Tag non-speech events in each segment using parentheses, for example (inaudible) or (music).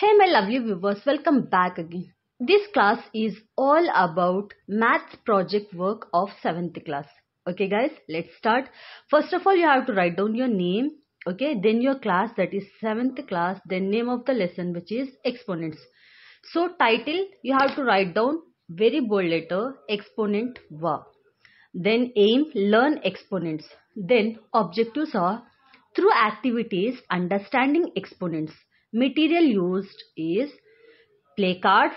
Hey my lovely viewers, welcome back again. This class is all about maths project work of 7th class. Okay guys, let's start. First of all, you have to write down your name, okay, then your class that is 7th class, then name of the lesson which is exponents. So title, you have to write down very bold letter, exponent va. Then aim, learn exponents. Then objectives are through activities, understanding exponents. Material used is play cards,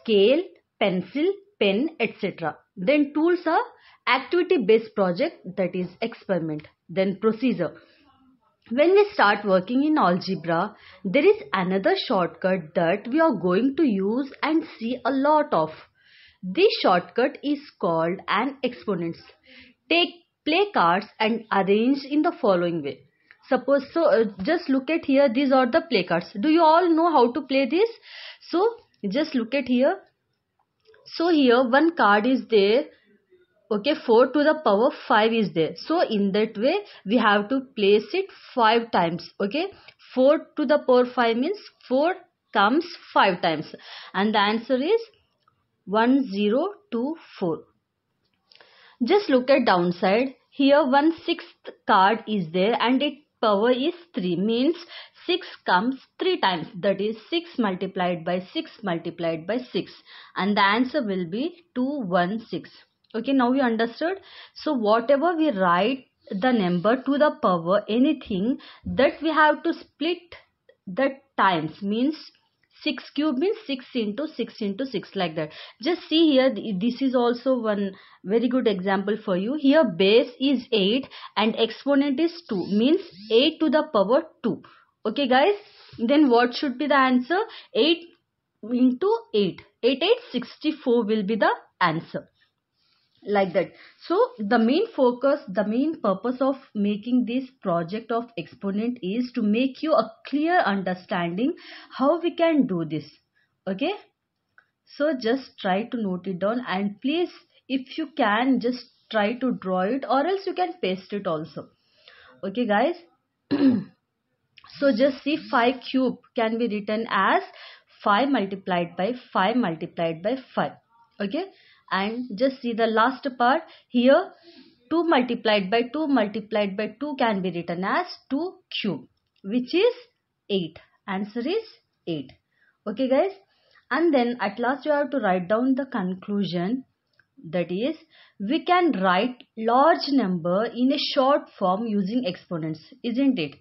scale, pencil, pen, etc. Then tools are activity based project that is experiment. Then procedure. When we start working in algebra, there is another shortcut that we are going to use and see a lot of. This shortcut is called an exponents. Take play cards and arrange in the following way suppose so uh, just look at here these are the play cards. Do you all know how to play this? So just look at here. So here one card is there. Okay 4 to the power 5 is there. So in that way we have to place it 5 times. Okay 4 to the power 5 means 4 comes 5 times. And the answer is 1024 just look at downside. Here one sixth card is there and it power is 3 means 6 comes 3 times. That is 6 multiplied by 6 multiplied by 6 and the answer will be 216 okay now you understood? So whatever we write the number to the power anything that we have to split the times. Means 6 cube means 6 into 6 into 6 like that. Just see here this is also one very good example for you. Here base is 8 and exponent is 2 means 8 to the power 2 okay guys? Then what should be the answer? 8 into 8 8 8 64 will be the answer like that. So the main focus the main purpose of making this project of exponent is to make you a clear understanding how we can do this. Okay? So just try to note it down and please if you can just try to draw it or else you can paste it also. Okay guys? (clears throat) So just see 5 cube can be written as 5 multiplied by 5 multiplied by 5 okay and just see the last part here. 2 multiplied by 2 multiplied by 2 can be written as 2 cube which is 8 answer is 8 okay guys. And then at last you have to write down the conclusion. That is we can write large number in a short form using exponents isn't it?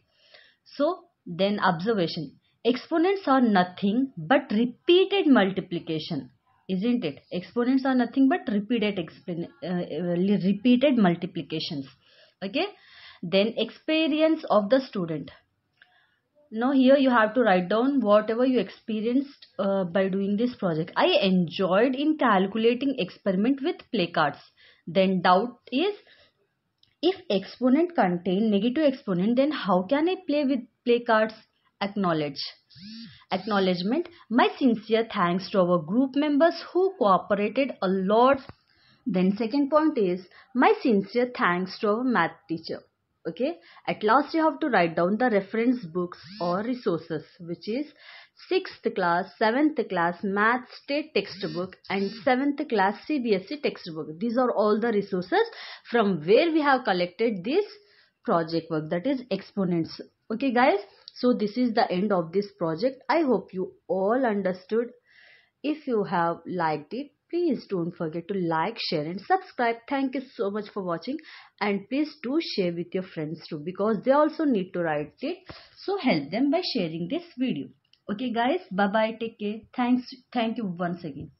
So then observation. Exponents are nothing but repeated multiplication isn't it? Exponents are nothing but repeated uh, repeated multiplications. Okay? Then experience of the student. Now here you have to write down whatever you experienced uh, by doing this project. I enjoyed in calculating experiment with play cards then doubt is if exponent contain negative exponent then how can i play with play cards acknowledge. Acknowledgement. My sincere thanks to our group members who cooperated a lot. Then second point is my sincere thanks to our math teacher. Okay? At last you have to write down the reference books or resources which is 6th class 7th class math state textbook and 7th class cbse textbook. These are all the resources from where we have collected this project work that is exponents. Okay guys so this is the end of this project. I hope you all understood. If you have liked it please don't forget to like share and subscribe. Thank you so much for watching. And please do share with your friends too because they also need to write it. So help them by sharing this video. Okay guys. Bye bye take care. Thanks. Thank you once again